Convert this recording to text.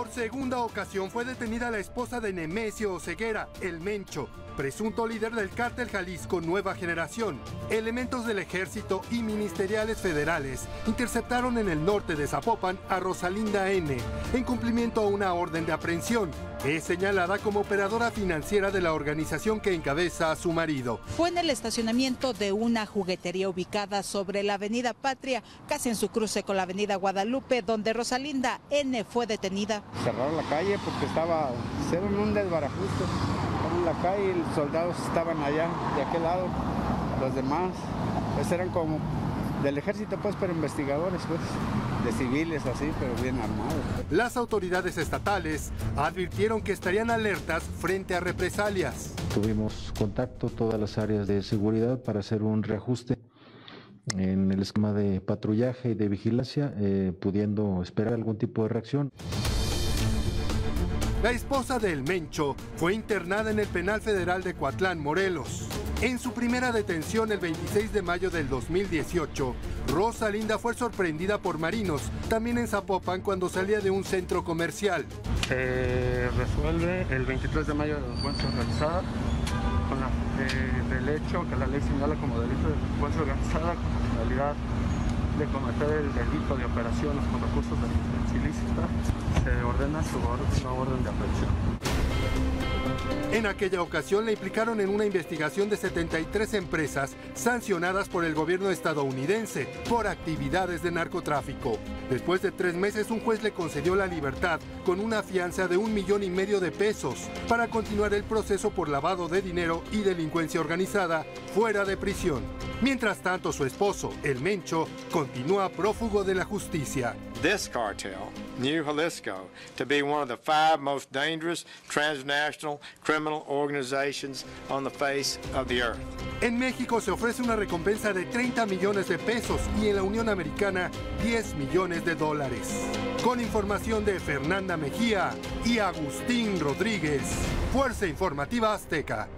Por segunda ocasión fue detenida la esposa de Nemesio Oseguera, el Mencho, presunto líder del cártel Jalisco Nueva Generación. Elementos del ejército y ministeriales federales interceptaron en el norte de Zapopan a Rosalinda N. en cumplimiento a una orden de aprehensión. Es señalada como operadora financiera de la organización que encabeza a su marido. Fue en el estacionamiento de una juguetería ubicada sobre la avenida Patria, casi en su cruce con la avenida Guadalupe, donde Rosalinda N fue detenida. Cerraron la calle porque estaba, en un desbarajuste en la calle y los soldados estaban allá, de aquel lado, los demás, pues eran como del ejército, pues, pero investigadores, pues, de civiles así, pero bien armados. Las autoridades estatales advirtieron que estarían alertas frente a represalias. Tuvimos contacto todas las áreas de seguridad para hacer un reajuste en el esquema de patrullaje y de vigilancia, eh, pudiendo esperar algún tipo de reacción. La esposa del Mencho fue internada en el Penal Federal de Coatlán, Morelos. En su primera detención el 26 de mayo del 2018, Rosa Linda fue sorprendida por marinos, también en Zapopan, cuando salía de un centro comercial. Se resuelve el 23 de mayo de delincuencia organizada con la, eh, del hecho que la ley señala como delito de delincuencia organizada con finalidad de cometer el delito de operaciones con recursos de ilícita, se ordena su orden, orden de aprehensión. En aquella ocasión le implicaron en una investigación de 73 empresas sancionadas por el gobierno estadounidense por actividades de narcotráfico. Después de tres meses, un juez le concedió la libertad con una fianza de un millón y medio de pesos para continuar el proceso por lavado de dinero y delincuencia organizada fuera de prisión. Mientras tanto, su esposo, el Mencho, continúa prófugo de la justicia. This cartel, New Jalisco, to be one of the five most dangerous transnational criminal organizations on the face of the earth. En México se ofrece una recompensa de 30 millones de pesos y en la Unión Americana 10 millones de dólares. Con información de Fernanda Mejía y Agustín Rodríguez, Fuerza Informativa Azteca.